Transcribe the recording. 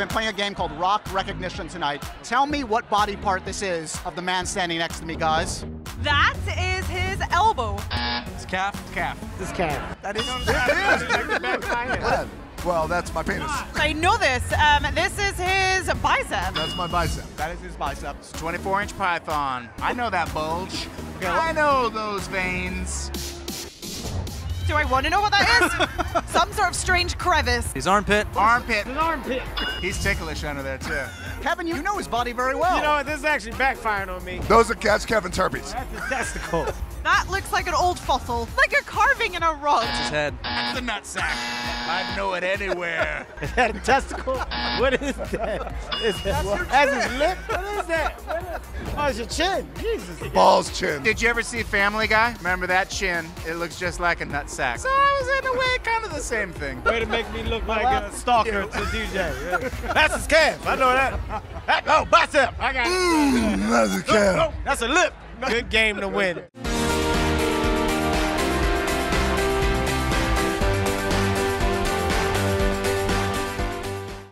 been playing a game called Rock Recognition tonight. Tell me what body part this is of the man standing next to me, guys. That is his elbow. It's calf. Calf. This calf. That is. Yeah. Well, that's my penis. I know this. Um, this is his bicep. That's my bicep. that is his bicep. 24 inch python. I know that bulge. I know those veins. Do I want to know what that is? Some sort of strange crevice. His armpit. Armpit. An armpit. He's ticklish under there too. Kevin, you know his body very well. You know what? This is actually backfiring on me. Those are cats Kevin's herpes. That's a testicle. That looks like an old fossil, like a carving in a rock. His head. That's the nutsack. I know it anywhere. Is that a testicle? What is that? Is that what? That's his lip? What is that? What is, oh, it's your chin. Jesus. Balls chin. Did you ever see Family Guy? Remember that chin? It looks just like a nut sack. So I was in a way kind of the same thing. Way to make me look like a stalker to DJ. That's his calf. I know that. that oh, bicep. I got it. Mm, that's a cat. That's a lip. Good game to win.